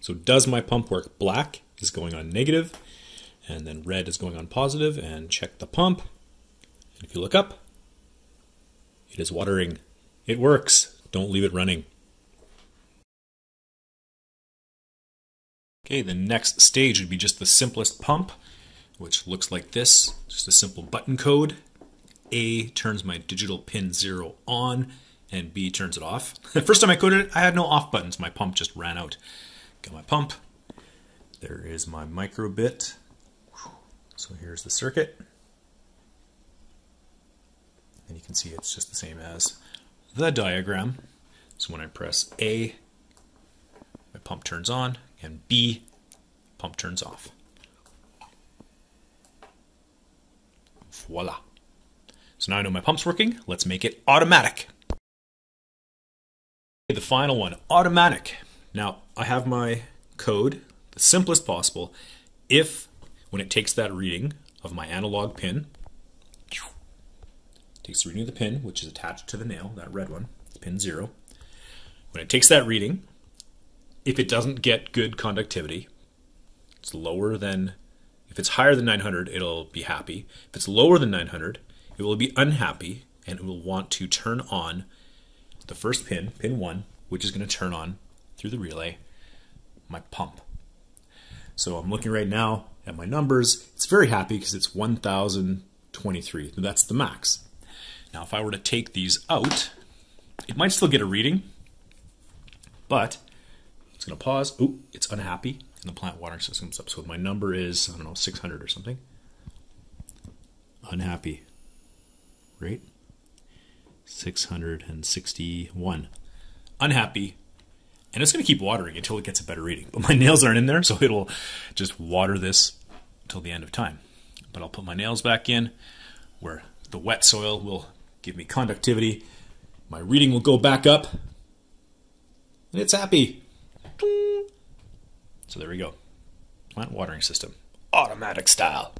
So does my pump work? Black is going on negative, and then red is going on positive, and check the pump. And if you look up, it is watering. It works. Don't leave it running. Okay, the next stage would be just the simplest pump, which looks like this. Just a simple button code. A turns my digital pin 0 on, and B turns it off. The first time I coded it, I had no off buttons. My pump just ran out. Got my pump. There is my micro:bit. So here's the circuit. And you can see it's just the same as the diagram. So when I press A, my pump turns on, and B, pump turns off. Voila. So now I know my pump's working. Let's make it automatic. The final one, automatic. Now I have my code, the simplest possible. If, when it takes that reading of my analog pin, takes the reading of the pin, which is attached to the nail, that red one, pin zero. When it takes that reading, if it doesn't get good conductivity, it's lower than, if it's higher than 900, it'll be happy. If it's lower than 900, it will be unhappy and it will want to turn on the first pin, pin one, which is going to turn on through the relay my pump. So I'm looking right now at my numbers. It's very happy because it's 1023. That's the max. Now, if I were to take these out, it might still get a reading, but it's going to pause. Oh, it's unhappy, and the plant watering system's up. So my number is, I don't know, 600 or something. Unhappy. Right? 661. Unhappy. And it's going to keep watering until it gets a better reading. But my nails aren't in there, so it'll just water this until the end of time. But I'll put my nails back in where the wet soil will give me conductivity. My reading will go back up. And it's happy. So there we go. Plant watering system. Automatic style.